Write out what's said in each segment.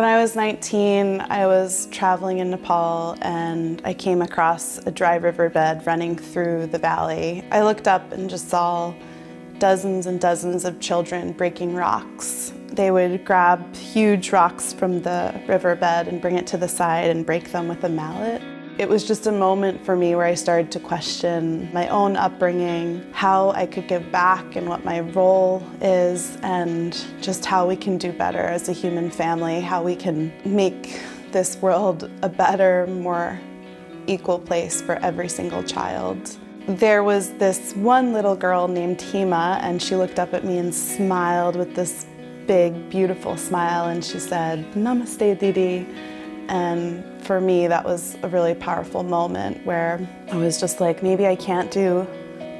When I was 19, I was traveling in Nepal and I came across a dry riverbed running through the valley. I looked up and just saw dozens and dozens of children breaking rocks. They would grab huge rocks from the riverbed and bring it to the side and break them with a mallet. It was just a moment for me where I started to question my own upbringing, how I could give back and what my role is, and just how we can do better as a human family, how we can make this world a better, more equal place for every single child. There was this one little girl named Hima, and she looked up at me and smiled with this big, beautiful smile, and she said, Namaste, Didi. And for me, that was a really powerful moment where I was just like, maybe I can't do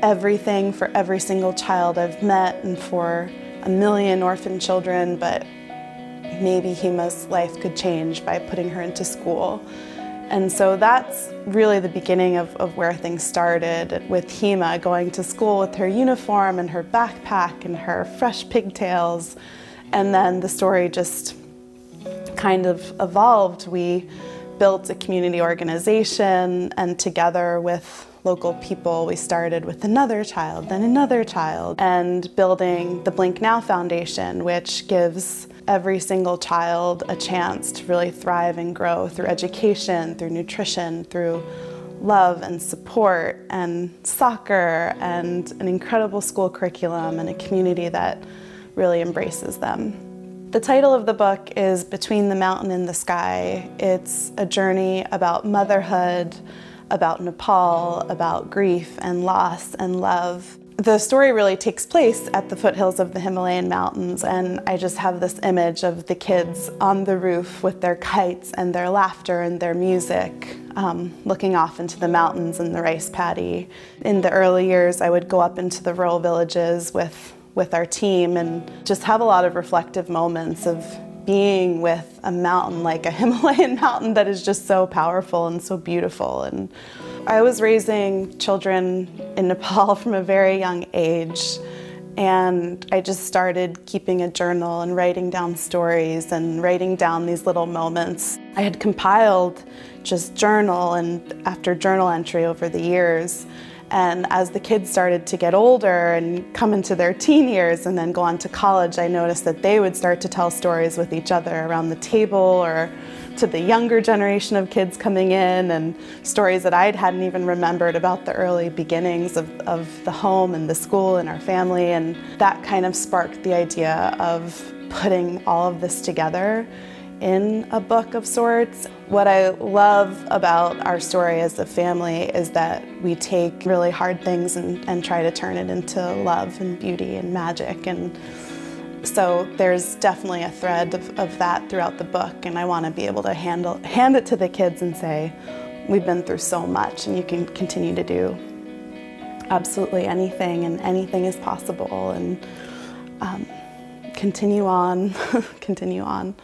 everything for every single child I've met and for a million orphan children, but maybe Hima's life could change by putting her into school. And so that's really the beginning of, of where things started with Hima going to school with her uniform and her backpack and her fresh pigtails. And then the story just kind of evolved. We built a community organization and together with local people, we started with another child, then another child, and building the BlinkNow Foundation, which gives every single child a chance to really thrive and grow through education, through nutrition, through love and support and soccer and an incredible school curriculum and a community that really embraces them. The title of the book is Between the Mountain and the Sky. It's a journey about motherhood, about Nepal, about grief and loss and love. The story really takes place at the foothills of the Himalayan mountains and I just have this image of the kids on the roof with their kites and their laughter and their music um, looking off into the mountains and the rice paddy. In the early years I would go up into the rural villages with with our team and just have a lot of reflective moments of being with a mountain like a Himalayan mountain that is just so powerful and so beautiful. And I was raising children in Nepal from a very young age and I just started keeping a journal and writing down stories and writing down these little moments. I had compiled just journal and after journal entry over the years and as the kids started to get older and come into their teen years and then go on to college, I noticed that they would start to tell stories with each other around the table or to the younger generation of kids coming in and stories that I hadn't even remembered about the early beginnings of, of the home and the school and our family. And that kind of sparked the idea of putting all of this together in a book of sorts. What I love about our story as a family is that we take really hard things and, and try to turn it into love and beauty and magic. And so there's definitely a thread of, of that throughout the book and I want to be able to handle, hand it to the kids and say, we've been through so much and you can continue to do absolutely anything and anything is possible and um, continue on, continue on.